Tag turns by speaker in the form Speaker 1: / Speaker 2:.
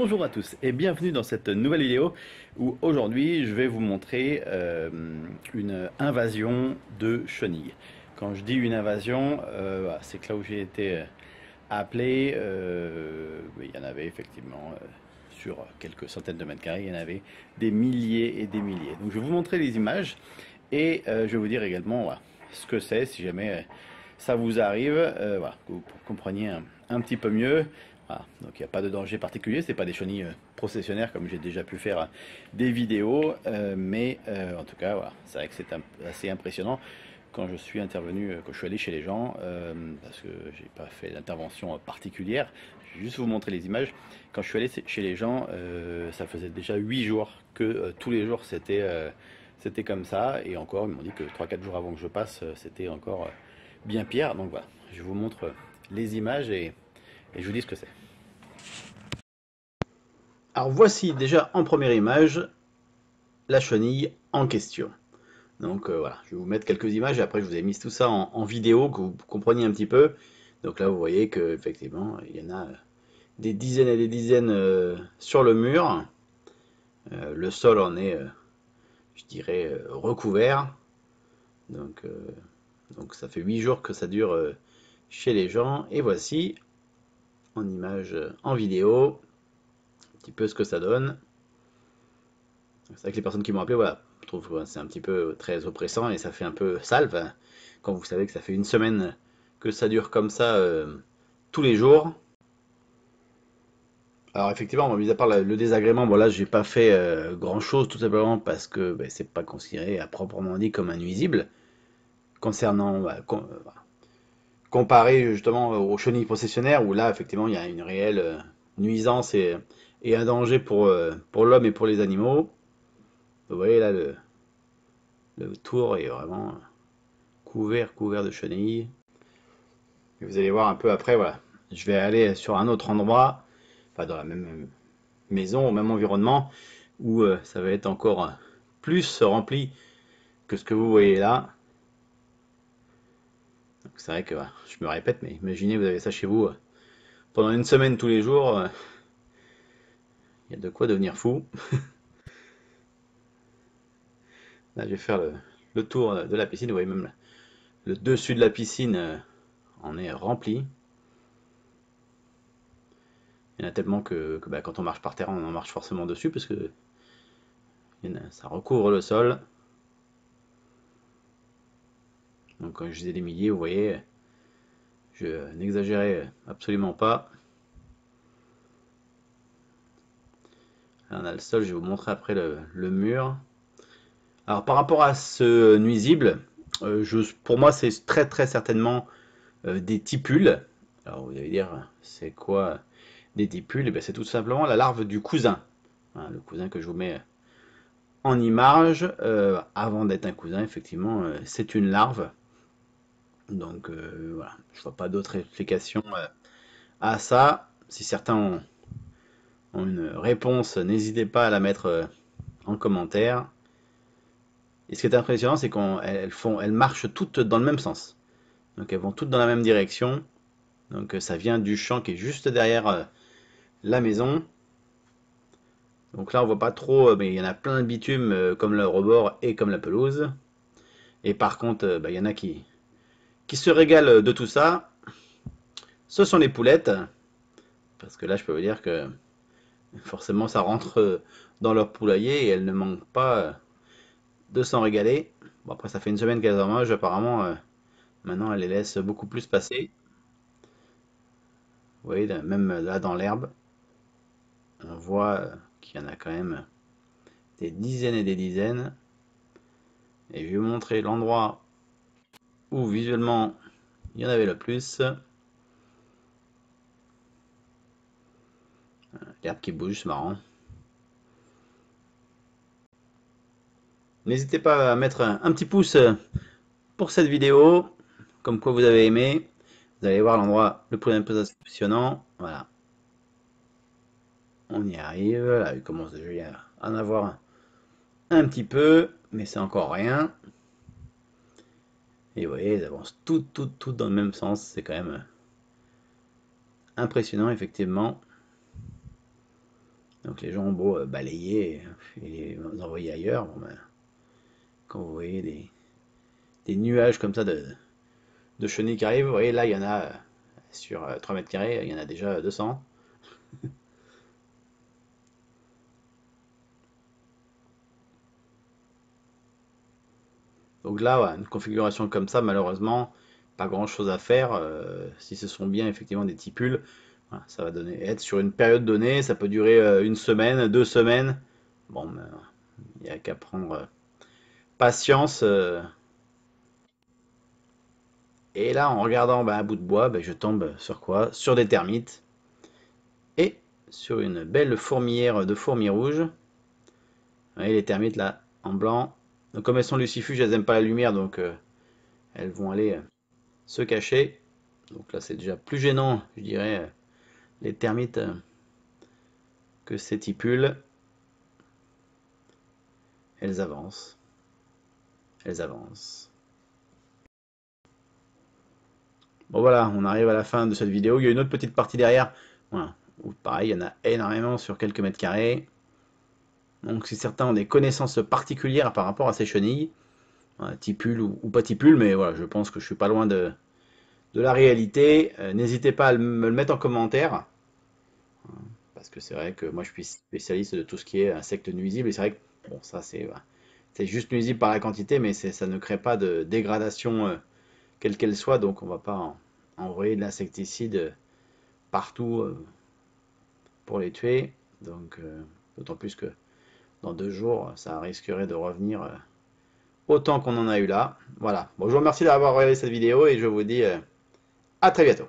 Speaker 1: Bonjour à tous et bienvenue dans cette nouvelle vidéo où aujourd'hui je vais vous montrer euh, une invasion de chenilles. Quand je dis une invasion, euh, c'est que là où j'ai été euh, appelé, il y en avait effectivement sur quelques centaines de mètres carrés, il y en avait des milliers et des milliers. Donc je vais vous montrer les images et je vais vous dire également ce que c'est si jamais ça vous arrive, voilà, que vous compreniez un petit peu mieux donc il n'y a pas de danger particulier, c'est pas des chenilles euh, processionnaires comme j'ai déjà pu faire euh, des vidéos, euh, mais en tout cas c'est vrai que c'est assez impressionnant quand je suis intervenu, quand je suis allé chez les gens, parce que j'ai pas fait d'intervention particulière, je vais juste vous montrer les images. Quand je suis allé chez les gens, ça faisait déjà 8 jours que tous les jours c'était c'était comme ça, et encore ils m'ont dit que 3-4 jours avant que je passe, c'était encore bien pire. Donc voilà, je vous montre les images et et je vous dis ce que c'est. Alors voici déjà en première image la chenille en question. Donc euh, voilà, je vais vous mettre quelques images après je vous ai mis tout ça en, vidéo, que vous compreniez un petit peu. Donc là vous voyez que effectivement il y en a des dizaines et des dizaines euh, sur le mur. Euh, le sol en est, je dirais, recouvert. Donc, donc ça fait 8 jours que ça dure chez les gens. Et voici en image, en vidéo, un petit peu ce que ça donne. C'est vrai que les personnes qui m'ont appelé, voilà, je trouve que c'est un petit peu très oppressant et ça fait un peu salve quand vous savez que ça fait une semaine que ça dure comme ça euh, tous les jours. Alors effectivement, mis à part le désagrément, voilà, j'ai pas fait euh, grand chose tout simplement parce que ben, c'est pas considéré à proprement dit comme un nuisible. Concernant, bah, comparé justement aux chenilles processionnaires où là effectivement il y a une réelle euh, nuisance et, un danger pour, euh, pour l'homme et pour les animaux. Vous voyez là le, tour est vraiment couvert, couvert de chenilles. Et vous allez voir un peu après. Je vais aller sur un autre endroit, enfin dans la même maison, au même environnement, où euh, ça va être encore plus rempli que ce que vous voyez là. C'est vrai que je me répète, mais imaginez, vous avez ça chez vous euh, pendant une semaine tous les jours. Euh, il y a de quoi devenir fou. Là, je vais faire le, tour de la piscine. Vous voyez même le dessus de la piscine euh, en est rempli. Il y en a tellement que, bah, quand on marche par terre, on en marche forcément dessus parce que ça recouvre le sol. Donc quand je disais des milliers, vous voyez, je n'exagérais absolument pas. Là, on a le sol, je vais vous montrer après le, mur. Alors par rapport à ce nuisible, euh, pour moi c'est très très certainement euh, des tipules. Alors vous allez dire, c'est quoi des tipules? Eh C'est tout simplement la larve du cousin. Hein, le cousin que je vous mets en image. Euh, avant d'être un cousin, effectivement, c'est une larve. Donc euh, voilà, je vois pas d'autre explication euh, à ça. Si certains ont, une réponse, n'hésitez pas à la mettre euh, en commentaire. Et ce qui est impressionnant, c'est qu'elles marchent toutes dans le même sens. Donc elles vont toutes dans la même direction. Donc ça vient du champ qui est juste derrière la maison. Donc là on voit pas trop, mais il y en a plein de bitume comme le rebord et comme la pelouse. Et par contre, bah, il y en a qui, qui se régale de tout ça, ce sont les poulettes. Parce que là, je peux vous dire que forcément, ça rentre dans leur poulailler et elles ne manquent pas de s'en régaler. Bon, après, ça fait une semaine qu'elles en mangent. Apparemment, euh, maintenant, elles les laissent beaucoup plus passer. Vous voyez, même là dans l'herbe, on voit qu'il y en a quand même des dizaines et des dizaines. Et je vais vous montrer l'endroit où visuellement il y en avait le plus. L'herbe qui bouge, c'est marrant. N'hésitez pas à mettre un petit pouce pour cette vidéo, comme quoi vous avez aimé. Vous allez voir l'endroit le plus impressionnant. Voilà. On y arrive. Là, il commence déjà à en avoir un petit peu, mais c'est encore rien. Et vous voyez, elles avancent toutes, toutes, toutes dans le même sens. C'est quand même euh, impressionnant, effectivement. Donc les gens ont beau balayer et les envoyer ailleurs. Ben, quand vous voyez des, nuages comme ça de, de chenilles qui arrivent, vous voyez là il y en a sur 3 mètres carrés, il y en a déjà 200. Donc là, une configuration comme ça, malheureusement, pas grand chose à faire. Euh, si ce sont bien effectivement des tipules, ça va donner, être sur une période donnée, ça peut durer euh, une semaine, deux semaines. Bon, il n'y a qu'à prendre euh, patience. Et là, en regardant ben, un bout de bois, ben, je tombe sur quoi? Sur des termites. Et sur une belle fourmilière de fourmis rouges. Vous voyez les termites là, en blanc, comme elles sont lucifuges, elles n'aiment pas la lumière, donc euh, elles vont aller euh, se cacher. Donc là c'est déjà plus gênant, je dirais, euh, les termites que ces tipules. Elles avancent. Elles avancent. Bon voilà, on arrive à la fin de cette vidéo. Il y a une autre petite partie derrière. Voilà. Pareil, il y en a énormément sur quelques mètres carrés. Donc si certains ont des connaissances particulières par rapport à ces chenilles, tipules ou, pas tipules, mais voilà, je pense que je suis pas loin de, de la réalité. Euh, n'hésitez pas à me le mettre en commentaire. Parce que c'est vrai que moi je suis spécialiste de tout ce qui est insectes nuisibles. Et c'est vrai que bon, ça c'est juste nuisible par la quantité, mais ça ne crée pas de dégradation euh, quelle qu'elle soit. Donc on va pas envoyer de l'insecticide partout euh, pour les tuer. Donc d'autant plus que dans deux jours, ça risquerait de revenir euh, autant qu'on en a eu là. Voilà. Bon, je vous remercie d'avoir regardé cette vidéo et je vous dis euh, à très bientôt.